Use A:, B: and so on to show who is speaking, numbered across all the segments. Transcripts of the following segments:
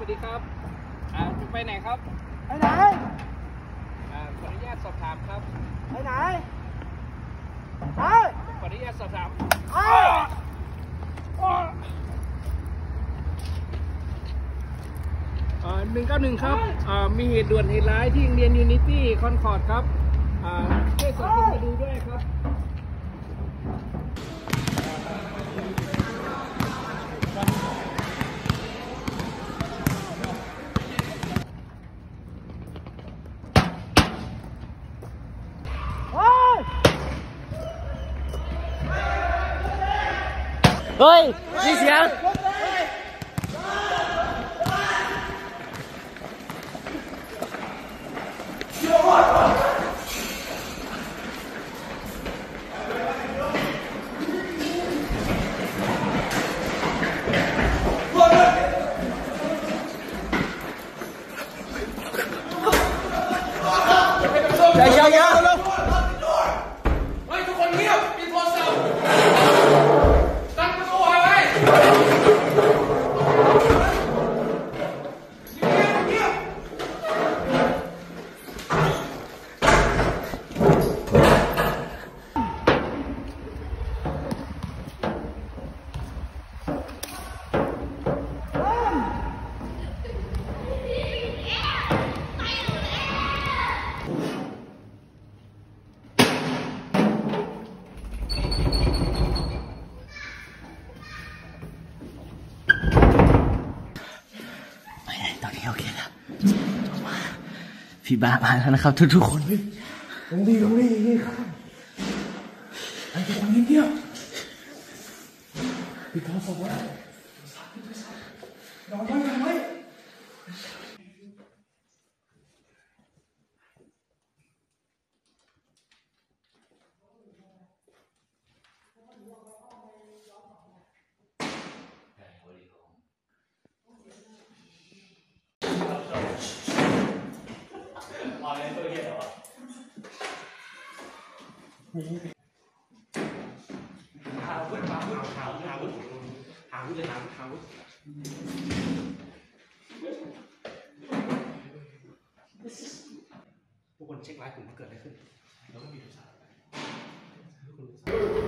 A: สวัสดีครับอ่าจะไปไหนครับไปไหนอ่าขออนุญาตสอบถามครับไปไหนไปขออนุญาตสอบถามไปหนึ่งเก้าหนึ่งครับอ่ามีเหตุด่วนเหตุร้ายที่โรงเรียน Unity Concord ครับอ่าช่วยส่งคนมาดูด้วยครับ
B: 喂，吉祥。 พี่บ้ามาแล้วนะครับ ทุกๆคนลงดีลงดีนี่ครับไอ้ทุกคนเงียบปิดโทรศัพท์ไว้นอนไห
C: าวุ้นหาวุ้นหาวุ้นหาวุ้นหาวุธเลยหาวุธหาวุ้นทุกคนเช็คไลฟ์ผมว่าเกิดอะไรขึ้น แล้
D: วก็มีโทรศัพท์
C: ทุกคน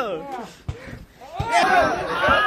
B: go. Yeah.